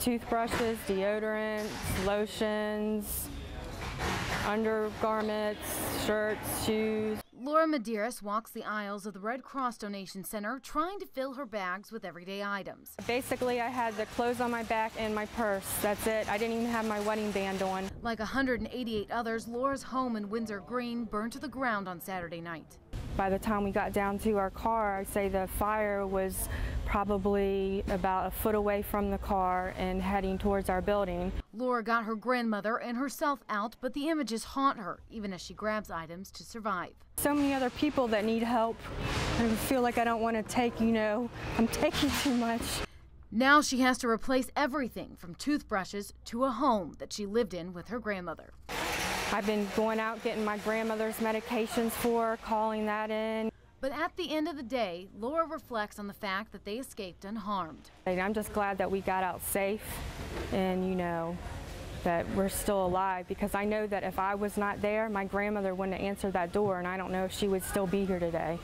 toothbrushes, deodorants, lotions, undergarments, shirts, shoes. Laura Medeiros walks the aisles of the Red Cross Donation Center trying to fill her bags with everyday items. Basically, I had the clothes on my back and my purse. That's it. I didn't even have my wedding band on. Like 188 others, Laura's home in Windsor Green burned to the ground on Saturday night. By the time we got down to our car, I'd say the fire was probably about a foot away from the car and heading towards our building. Laura got her grandmother and herself out, but the images haunt her, even as she grabs items to survive. So many other people that need help. I feel like I don't want to take, you know, I'm taking too much. Now she has to replace everything from toothbrushes to a home that she lived in with her grandmother. I've been going out getting my grandmother's medications for her, calling that in. But at the end of the day, Laura reflects on the fact that they escaped unharmed. And I'm just glad that we got out safe and, you know, that we're still alive because I know that if I was not there, my grandmother wouldn't have answered that door and I don't know if she would still be here today.